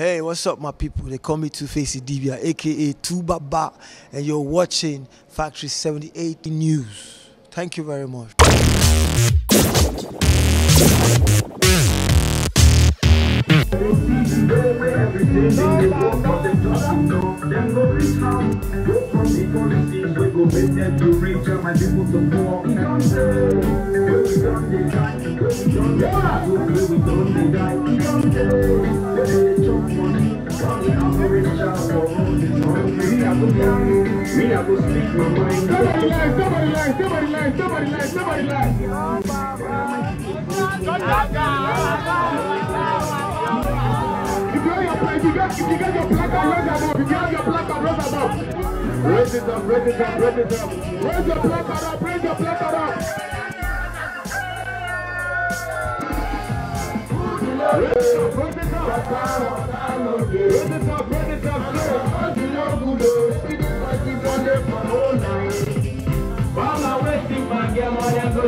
Hey, what's up, my people? They call me Two Face Idibia, aka Two Baba, and you're watching Factory 78 News. Thank you very much. Me, I go speak my mind. Somebody lie, somebody lie, somebody somebody somebody. If you got, your and above, you have your black and red above, raise it up, raise it up, raise it up. Raise your and up, raise your up. Raise it up, raise it up. Raise it up, raise it up.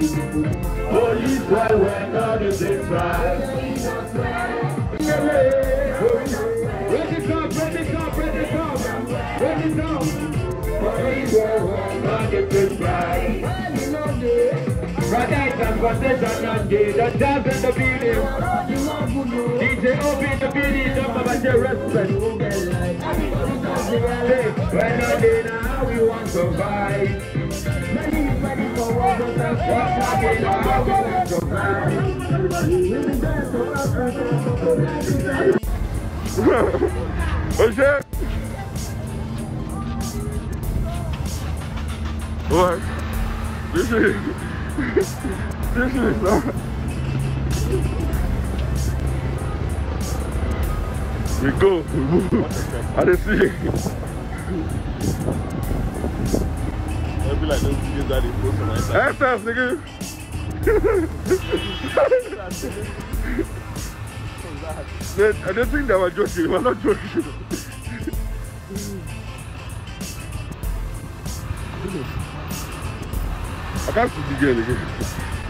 You police, well, not the same price. Break it up, break it up, break it up, break it up. Police, well, not the same price. Brother, transportation and day, the dance in the building. DJ open the building, don't about your respect. Hey, when I now, we want to survive. Is but that's what I get now, we want to survive. Oxê! Oi! Deixa aí! Deixa aí, não! We go! I didn't see it. It'll be like those videos that they post on. Ass ass, nigga! Man, I don't think they were joking. We're not joking. I can't see the girl again.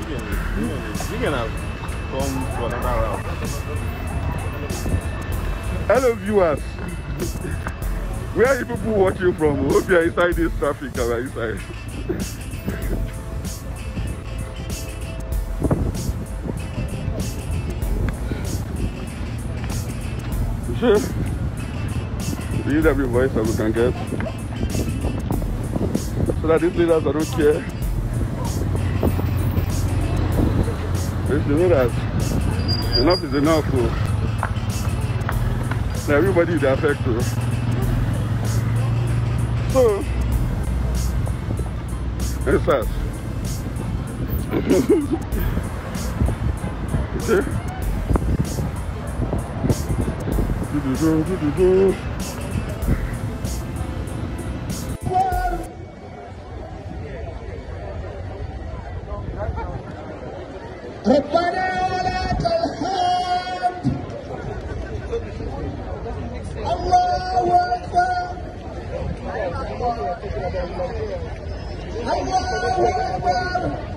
You can, you can, you can have come to another round. Hello viewers. Where are you people watching from? Hope you are inside this traffic or inside. Sure. We use every voice that we can get. So that these leaders don't care. These leaders, enough is enough. Now everybody is affected. So, it's us. Is there. Do -do -do, do -do -do. 来吧，来吧。